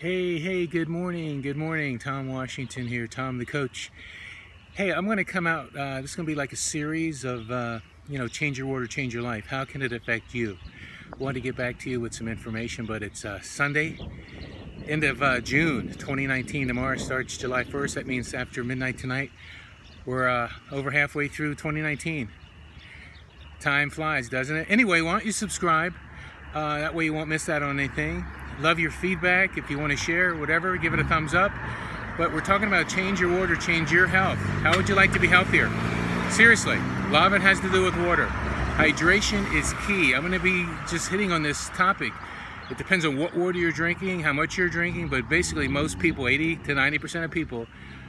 Hey, hey, good morning, good morning. Tom Washington here, Tom the coach. Hey, I'm going to come out, uh, this is going to be like a series of, uh, you know, change your water, change your life. How can it affect you? Want to get back to you with some information, but it's uh, Sunday, end of uh, June 2019. Tomorrow starts July 1st. That means after midnight tonight, we're uh, over halfway through 2019. Time flies, doesn't it? Anyway, why don't you subscribe? Uh, that way you won't miss out on anything. Love your feedback. If you want to share, whatever, give it a thumbs up. But we're talking about change your water, change your health. How would you like to be healthier? Seriously, a lot of it has to do with water. Hydration is key. I'm going to be just hitting on this topic. It depends on what water you're drinking, how much you're drinking, but basically most people, 80 to 90% of people,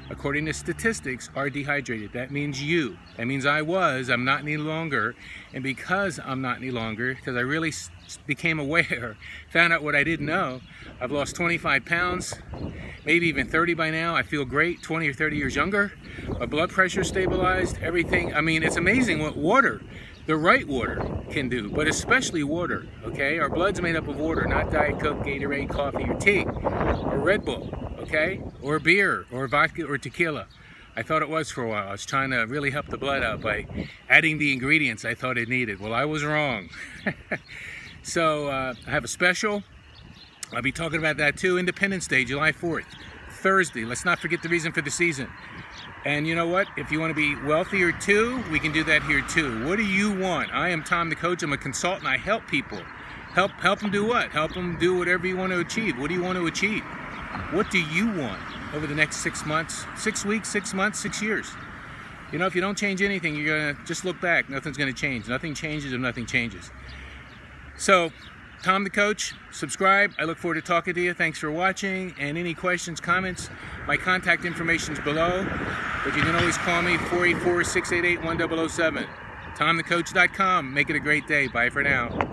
according to statistics, are dehydrated. That means you. That means I was. I'm not any longer. And because I'm not any longer, because I really became aware, found out what I didn't know, I've lost 25 pounds, maybe even 30 by now. I feel great, 20 or 30 years younger. My blood pressure stabilized, everything. I mean, it's amazing what water, the right water, can do, but especially water, okay? Our blood's made up of water, not Diet Coke, Gatorade, coffee, or tea, or Red Bull okay? Or beer, or vodka, or tequila. I thought it was for a while. I was trying to really help the blood out by adding the ingredients I thought it needed. Well, I was wrong. so uh, I have a special. I'll be talking about that too. Independence Day, July 4th, Thursday. Let's not forget the reason for the season. And you know what? If you want to be wealthier too, we can do that here too. What do you want? I am Tom the coach. I'm a consultant. I help people. Help help them do what? Help them do whatever you want to achieve. What do you want to achieve? What do you want over the next six months, six weeks, six months, six years? You know, if you don't change anything, you're going to just look back. Nothing's going to change. Nothing changes if nothing changes. So, Tom the Coach, subscribe. I look forward to talking to you. Thanks for watching. And any questions, comments, my contact information is below. But you can always call me 484 688 1007. TomTheCoach.com. Make it a great day. Bye for now.